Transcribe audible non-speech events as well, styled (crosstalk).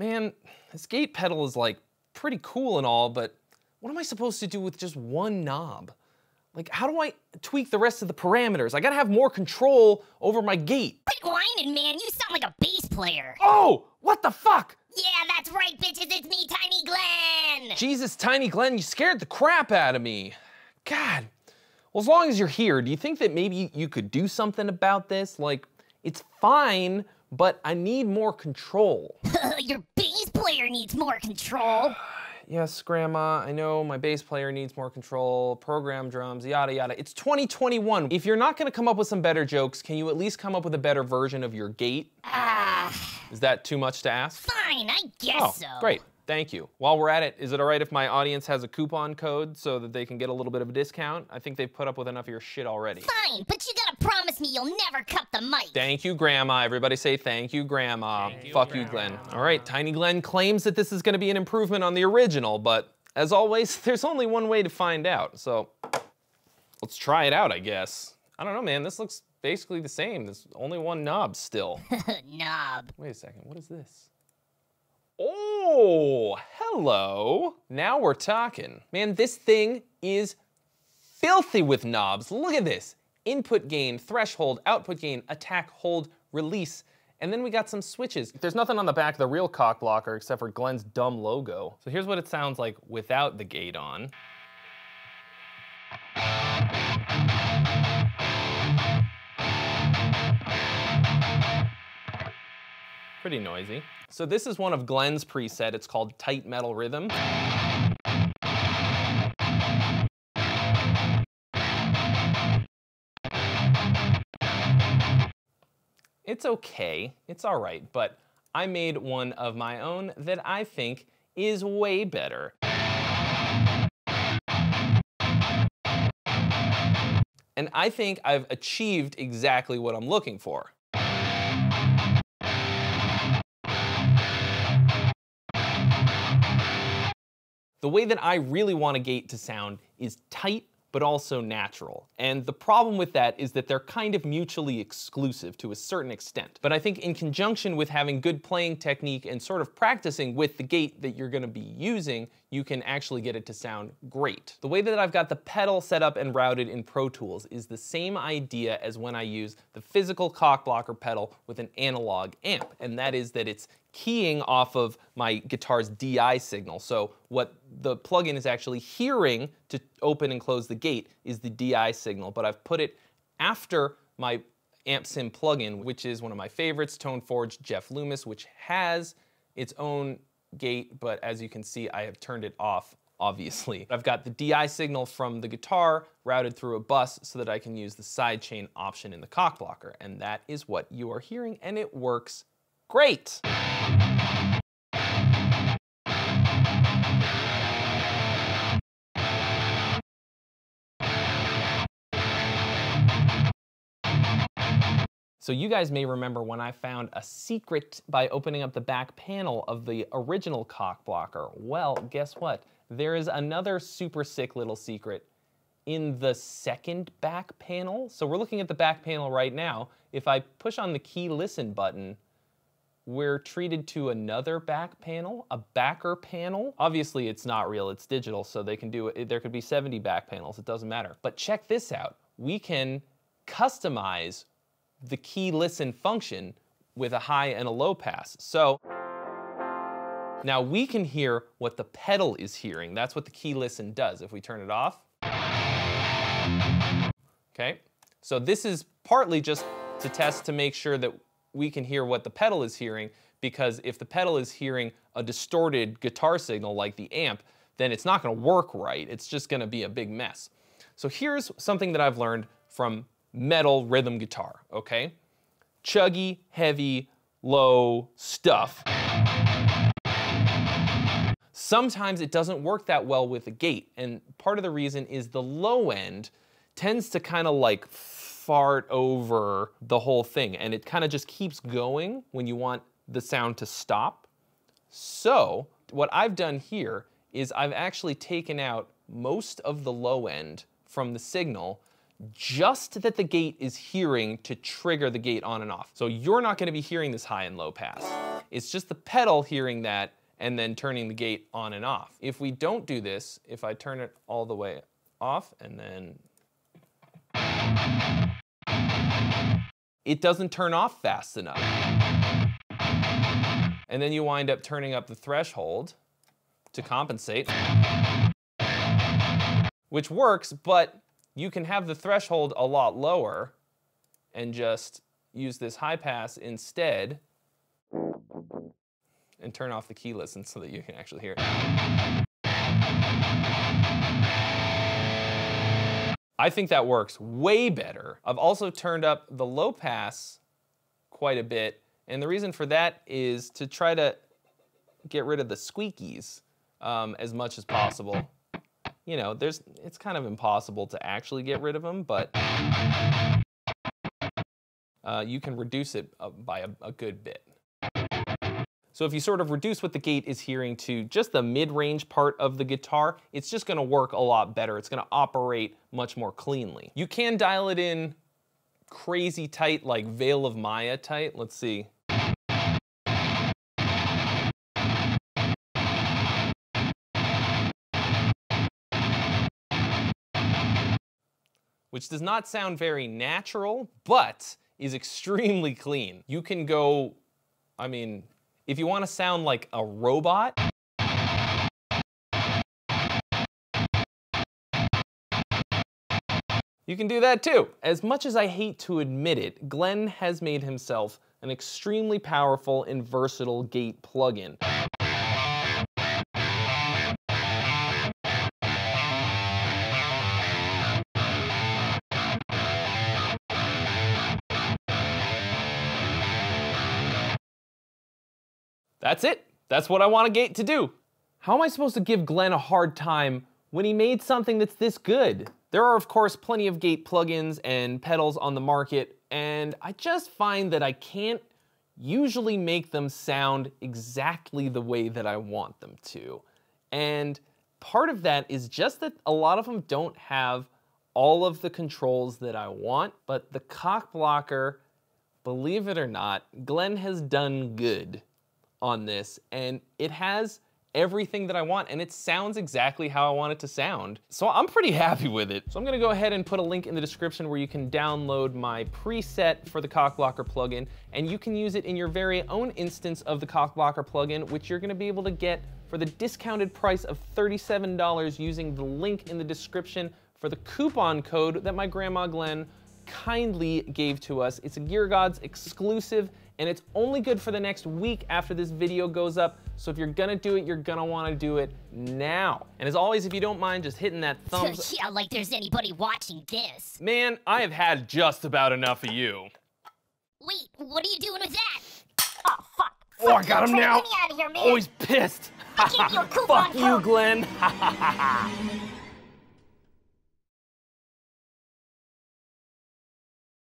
Man, this gate pedal is like pretty cool and all, but what am I supposed to do with just one knob? Like, how do I tweak the rest of the parameters? I gotta have more control over my gate. Quit whining, man. You sound like a bass player. Oh, what the fuck? Yeah, that's right, bitches. It's me, Tiny Glenn. Jesus, Tiny Glenn, you scared the crap out of me. God. Well, as long as you're here, do you think that maybe you could do something about this? Like, it's fine, but I need more control. (laughs) Your bass player needs more control. Yes, Grandma, I know my bass player needs more control, program drums, yada yada. It's 2021. If you're not gonna come up with some better jokes, can you at least come up with a better version of your gate? Ah, Is that too much to ask? fine, I guess Oh, so. great. Thank you. While we're at it, is it all right if my audience has a coupon code so that they can get a little bit of a discount? I think they've put up with enough of your shit already. Fine, but you me you'll never cut the mic. Thank you, Grandma. Everybody say thank you, Grandma. Fuck you, Glenn. All right, Tiny Glenn claims that this is going to be an improvement on the original, but as always, (laughs) there's only one way to find out. So let's try it out, I guess. I don't know, man. This looks basically the same. There's only one knob still. (laughs) Knob. Wait a second. What is this? Oh, hello. Now we're talking. Man, this thing is filthy with knobs. Look at this. Input gain, threshold, output gain, attack, hold, release. And then we got some switches. There's nothing on the back of the real cock blocker except for Glenn's dumb logo. So here's what it sounds like without the gate on. Pretty noisy. So this is one of Glenn's preset. It's called Tight Metal Rhythm. It's okay, it's all right, but I made one of my own that I think is way better. And I think I've achieved exactly what I'm looking for. The way that I really want a gate to sound is tight but also natural. And the problem with that is that they're kind of mutually exclusive to a certain extent. But I think in conjunction with having good playing technique and sort of practicing with the gate that you're gonna be using, you can actually get it to sound great. The way that I've got the pedal set up and routed in Pro Tools is the same idea as when I use the physical cock blocker pedal with an analog amp, and that is that it's keying off of my guitar's DI signal. So what the plugin is actually hearing to open and close the gate is the DI signal, but I've put it after my amp sim plugin, which is one of my favorites, Tone Forge Jeff Loomis, which has its own gate, but as you can see, I have turned it off obviously. (laughs) I've got the DI signal from the guitar routed through a bus so that I can use the sidechain option in the cock blocker, and that is what you are hearing, and it works great. So you guys may remember when I found a secret by opening up the back panel of the original cock blocker. Well, guess what? There is another super sick little secret in the second back panel. So we're looking at the back panel right now. If I push on the key listen button, we're treated to another back panel, a backer panel. Obviously it's not real, it's digital, so they can do it, there could be 70 back panels, it doesn't matter. But check this out, we can customize the key listen function with a high and a low pass. So now we can hear what the pedal is hearing. That's what the key listen does. If we turn it off, okay? So this is partly just to test to make sure that we can hear what the pedal is hearing because if the pedal is hearing a distorted guitar signal like the amp, then it's not gonna work right. It's just gonna be a big mess. So here's something that I've learned from metal rhythm guitar, okay? Chuggy, heavy, low stuff. Sometimes it doesn't work that well with a gate, and part of the reason is the low end tends to kind of like fart over the whole thing, and it kind of just keeps going when you want the sound to stop. So what I've done here is I've actually taken out most of the low end from the signal just that the gate is hearing to trigger the gate on and off. So you're not gonna be hearing this high and low pass. It's just the pedal hearing that and then turning the gate on and off. If we don't do this, if I turn it all the way off and then it doesn't turn off fast enough. And then you wind up turning up the threshold to compensate, which works, but you can have the threshold a lot lower and just use this high pass instead and turn off the key listen so that you can actually hear it. I think that works way better. I've also turned up the low pass quite a bit, and the reason for that is to try to get rid of the squeakies um, as much as possible. You know, there's it's kind of impossible to actually get rid of them, but uh, you can reduce it uh, by a, a good bit. So if you sort of reduce what the gate is hearing to just the mid-range part of the guitar, it's just gonna work a lot better. It's gonna operate much more cleanly. You can dial it in crazy tight, like Veil of Maya tight. Let's see. Which does not sound very natural, but is extremely clean. You can go, I mean, if you want to sound like a robot, you can do that too. As much as I hate to admit it, Glenn has made himself an extremely powerful and versatile gate plugin. That's it. That's what I want a gate to do. How am I supposed to give Glenn a hard time when he made something that's this good? There are, of course, plenty of gate plugins and pedals on the market, and I just find that I can't usually make them sound exactly the way that I want them to. And part of that is just that a lot of them don't have all of the controls that I want, but the cock blocker, believe it or not, Glenn has done good on this, and it has everything that I want, and it sounds exactly how I want it to sound. So I'm pretty (laughs) happy with it. So I'm gonna go ahead and put a link in the description where you can download my preset for the Cockblocker plugin, and you can use it in your very own instance of the Cockblocker plugin, which you're gonna be able to get for the discounted price of $37 using the link in the description for the coupon code that my grandma Glenn kindly gave to us. It's a Gear Gods exclusive, and it's only good for the next week after this video goes up. So if you're gonna do it, you're gonna wanna do it now. And as always, if you don't mind just hitting that (laughs) thumbs yeah, like there's anybody watching this. Man, I have had just about enough of you. Wait, what are you doing with that? Oh, fuck. Oh, I got him now. Get me out of here, man. Oh, he's pissed. I gave you a (laughs) coupon Fuck you, code. Glenn. (laughs)